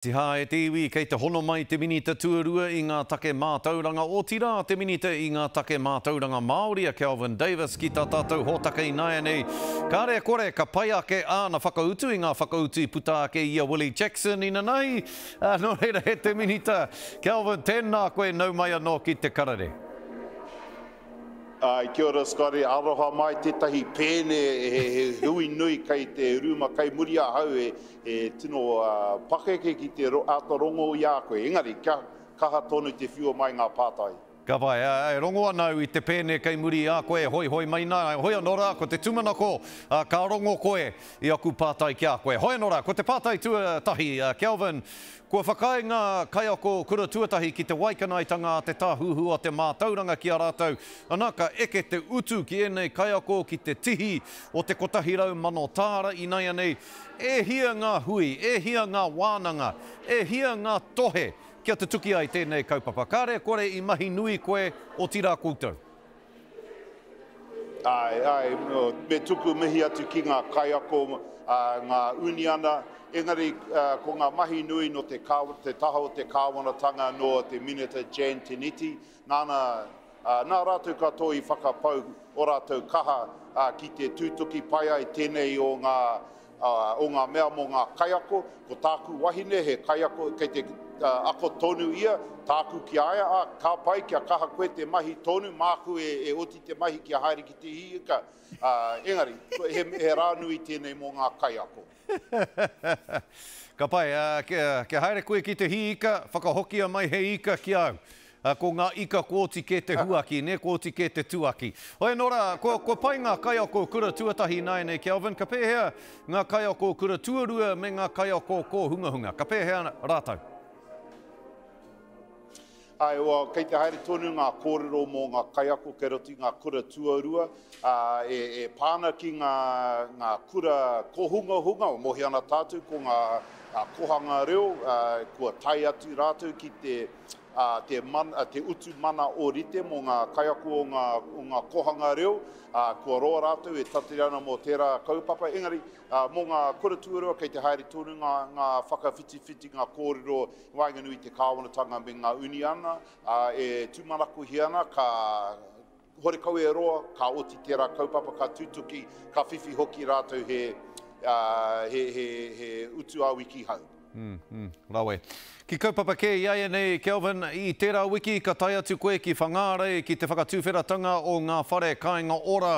Tīha e te iwi kei te hono mai te Minita Tuarua i ngā Take Mātauranga, otirā te Minita i ngā Take Mātauranga Māori a Kelvin Davis ki tā tātou hōtaka ināianei. Kāre e kore, ka pai ake āna whakautu i ngā whakautu i puta ake i a Willie Jackson inanahi, ā, nō reira e te Minita, Kelvin, tēnā koe, nau mai anō ki te karere. Kia ora Scotty, aroha mai tētahi pēne he hui nui kei te rūma kei muri ahau he tino pakeke ki te āta rongo i a koe engari kia kaha tonu te whiua mai ngā pātai. Ka pai, e rongo ana au i te pēne kei muri i a koe e hoihoi mai nā, hoi anō rā ko te tūmanako ka rongo koe i aku pātai ki a koe. Hoi anō rā, ko te pātai tuatahi Kelvin, Kua whakaae ngā kaiako kura tuatahi ki te waikanaetanga a Te Tāhuhu a te Mātauranga ki a rātou, ana, ka eke te utu ki ēnei kaiako ki te tihi o te kotahi rau mano tāra inaianei, e hia ngā hui, e hia ngā wānanga, e hia ngā tohe kia tutuki ai tēnei kaupapa. Kare kore i mahi nui koe, otirā koutou. Āe, āe, me tuku mihi atu ki ngā kaiako, ngā uniana, engari ko ngā mahi nui nō te taha o te kāwanatanga nō te Minita Jan Tinetti, nāna, nā rātou katoa i whakapau o rātou kaha ki te tūtuki pai ai tēnei o ngā o ngā mea mō ngā kaiako, ko tāku wahine he kaiako, kei te ako tonu ia, tāku ki a ia, ā, ka pai kia kaha koe te mahi tonu, māku e, e oti te mahi kia haere ki te hiika, ā, engari, he, he rā nui tēnei mō ngā kaiako. ka pai, ā, kia, kia haere koe ki te hiika, whakahokia mai he ika ki a au. Ko ngā ika kōti kē te huaki, nē, kōti kē te tuaki. Hoi anō rā, kua, kua pai ngā kaiako kura tuatahi ināianei, Kelvin, ka pēhea ngā kaiako kura tuarua me ngā kaiako kōhungahunga, ka pēhea rātou? Āe, ua, kei te haere tonu ngā kōrero mō ngā kaiako kei roto i ngā kura tuarua, ā, e, e pā ana ki ngā, ngā kura kōhungahunga, o mōhio ana tātou ko ngā, ngā kohanga reo, ā, kua tae atu rātou ki te, te utu mana ōrite mō ngā kaiako o ngā, o ngā kohanga reo, ā, kua roa rātou e tatari ana mō tērā kaupapa, engari, ā, mō ngā kura tuarua kei te haere tonu ngā, ngā whakawhitiwhitinga kōrero i waenganui i te kāwanatanga me ngā uniana, ā, e tūmanakohia ana ka, Horekau e roa, ka oti tērā kaupapa, ka tutuki, ka whiwhi hoki rātou he, he, he, he utu a wiki hau. Mm, mm, rawe. Ki kaupapa kē iaianei, Kelvin, i tērā wiki ka tae atu koe ki Whangārei ki te whakatuwheratanga o ngā whare kāinga ora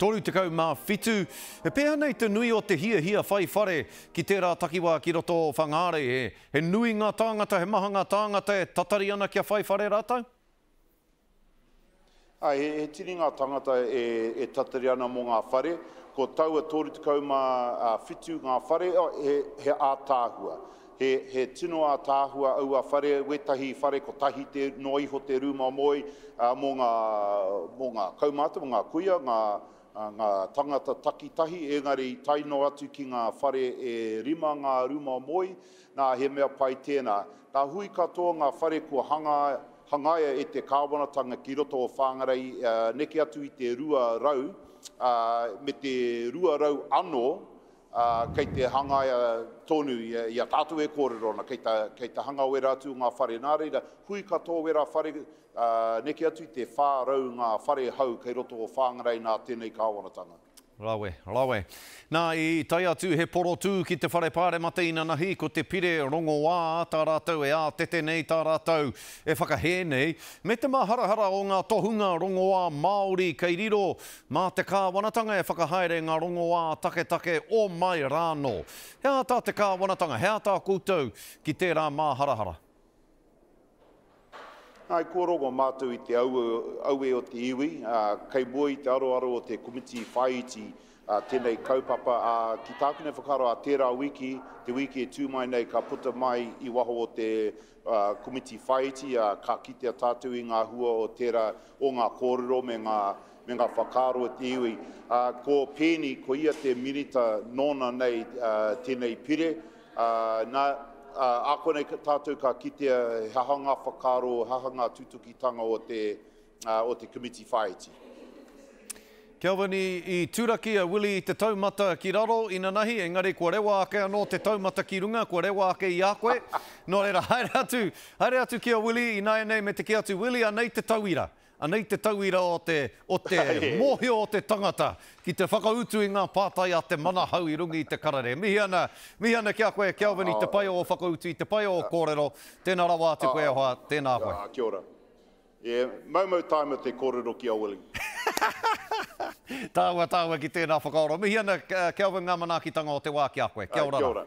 37. He pēha nei te nui o te hiahia whai whare ki tērā takiwā ki roto o Whangārei? He, he nui ngā tāngata, he maha ngā tāngata e tatari ana kia whai whare rātou? Āe, he, he tini ngā tāngata e, e tatari ana mō ngā whare. Ko taua 37 ngā whare, oh, he, he ātaahua. He, he tino ātaahua aua whare, wētahi whare kotahi te, noa iho te rūma moe, ā, mō ngā, mō ngā kaumātua, mō ngā kuia, ngā, a ngā tangata takitahi, engari i tae noa atu ki ngā whare e rima ngā ruma moe, nā, he mea pai tēnā. Nā hui katoa ngā whare kua hangaia e te kāwanatanga ki roto o Whāngarei, neke atu i te 200, ā, me te 200 anō kei te hangaia tonu i a tātou e kōrero ana, kei te hanga wera atu ngā whare. Nā reira, hui katoa wera whare, Ā, neke atu i te whā rau ngā whare hau kei roto o Whāngarei nā tēnei kāwanatanga. Rawe, rawe. Nā, i tae atu he porotū ki te Whare Pāremata inanahi ko te Pire Rongoā tā rātou e ātete nei tā rātou e whakahē nei, me te māharahara o ngā tohunga rongoā Māori kei riro, mā te kāwanatanga e whakahaere ngā rongoā taketake omai rānō. He aha tā te kāwanatanga, he aha tā koutou ki tērā māharahara? Nāi kua rongo mātou i te auē o te iwi, kei mua i te aroaro o te komiti whāiti tēnei kaupapa, ā, ki tākene whakaaro ā tērā wiki, te wiki e tū mai nei ka puta mai i waho o te komiti whāiti, ā, ka kitea tātou i ngā hua o tērā, o ngā kōrero me ngā, me ngā whakaaro o te iwi. Ko Peeni, ko ia te Minita nōna nei tēnei pire. Ā, nā, ā, ākuanei ka, tātou ka kitea he aha ngā whakaaro, he aha ngā tutukitanga o te, ā, o te Komiti Whāiti. Kelvin, i, i turaki a Willie i te taumata ki raro, inanahi, engari kua rewa ake anō te taumata ki runga, kua rewa ake i a koe. Nō reira, haere atu, haere atu ki a Willie ināianei me te kī atu, Willie, anei te tauira. Anei te tauira o te, o te mōhio o te tangata ki te whakautu i ngā pātai a te manahau i runga i te karere. Mihi ana, mihi ana ki a koe, Kelvin, i te pai o ō whakautu, i te pai o ō kōrero. Tēnā rawa atu koe e hoa, tēnā koe. Kia ora. E, maumau taima te kōrero ki a Willie. Tāua, tāua ki tēnā whakaora. Mihi ana, Kelvin, ngā manaakitanga o te wā ki a koe. Kia ora rā. Kia ora.